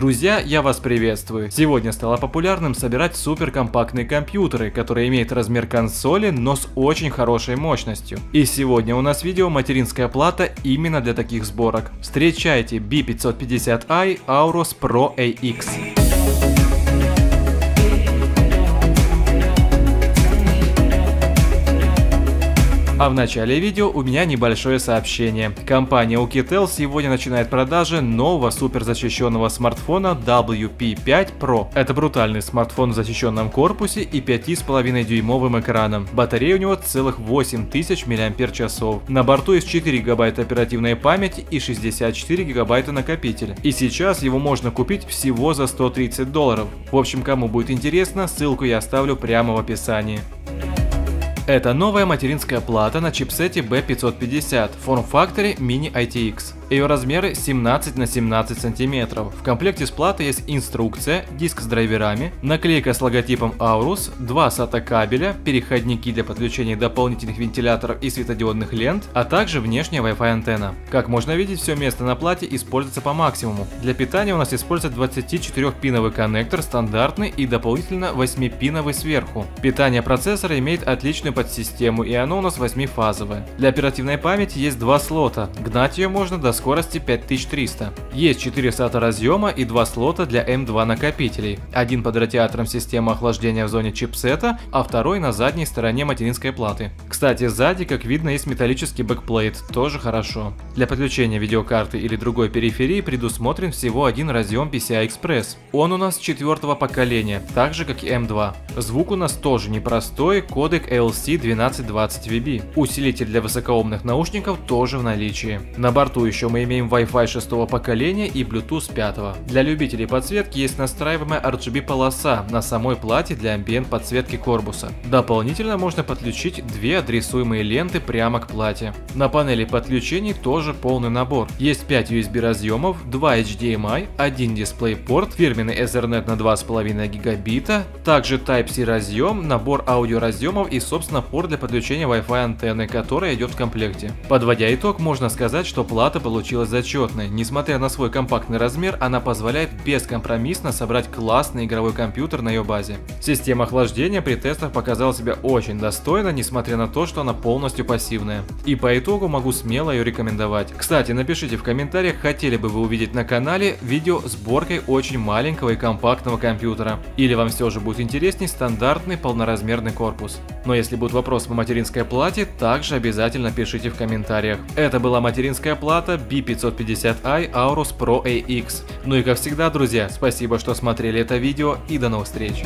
Друзья, я вас приветствую. Сегодня стало популярным собирать суперкомпактные компьютеры, которые имеют размер консоли, но с очень хорошей мощностью. И сегодня у нас видео материнская плата именно для таких сборок. Встречайте B550i Aorus Pro AX. В начале видео у меня небольшое сообщение. Компания Oukitel сегодня начинает продажи нового суперзащищенного смартфона WP5 Pro. Это брутальный смартфон в защищенном корпусе и 5,5 дюймовым экраном. Батарея у него целых 8000 мАч. На борту есть 4 гигабайта оперативной памяти и 64 гигабайта накопителя. И сейчас его можно купить всего за 130 долларов. В общем, кому будет интересно, ссылку я оставлю прямо в описании. Это новая материнская плата на чипсете B550 в форм-факторе Mini ITX. Ее размеры 17 на 17 сантиметров. В комплекте с платой есть инструкция, диск с драйверами, наклейка с логотипом Aorus, два SATA кабеля, переходники для подключения дополнительных вентиляторов и светодиодных лент, а также внешняя Wi-Fi антенна. Как можно видеть, все место на плате используется по максимуму. Для питания у нас используется 24-пиновый коннектор стандартный и дополнительно 8-пиновый сверху. Питание процессора имеет отличную подсистему и оно у нас 8-фазовое. Для оперативной памяти есть два слота, гнать ее можно до скорости 5300. Есть 4 SATA разъема и 2 слота для M2 накопителей. Один под радиатором системы охлаждения в зоне чипсета, а второй на задней стороне материнской платы. Кстати, сзади, как видно, есть металлический бэкплейт, тоже хорошо. Для подключения видеокарты или другой периферии предусмотрен всего один разъем PCI Express. Он у нас четвертого поколения, так же как и M2. Звук у нас тоже непростой, кодек ALC 1220VB. Усилитель для высокоомных наушников тоже в наличии. На борту еще мы имеем Wi-Fi 6 поколения и Bluetooth 5. Для любителей подсветки есть настраиваемая RGB полоса на самой плате для ambient подсветки корпуса. Дополнительно можно подключить две адресуемые ленты прямо к плате. На панели подключений тоже полный набор. Есть 5 USB разъемов, 2 HDMI, один DisplayPort, фирменный Ethernet на 2,5 гигабита, также Type-C разъем, набор аудиоразъемов и собственно порт для подключения Wi-Fi антенны, которая идет в комплекте. Подводя итог, можно сказать, что плата получилась зачетной. Несмотря на свой компактный размер, она позволяет бескомпромиссно собрать классный игровой компьютер на ее базе. Система охлаждения при тестах показала себя очень достойно, несмотря на то, что она полностью пассивная. И по итогу могу смело ее рекомендовать. Кстати, напишите в комментариях, хотели бы вы увидеть на канале видео сборкой очень маленького и компактного компьютера. Или вам все же будет интересней стандартный полноразмерный корпус. Но если будут вопросы по материнской плате, также обязательно пишите в комментариях. Это была материнская плата аппарата B550i Aorus Pro AX. Ну и как всегда, друзья, спасибо, что смотрели это видео и до новых встреч.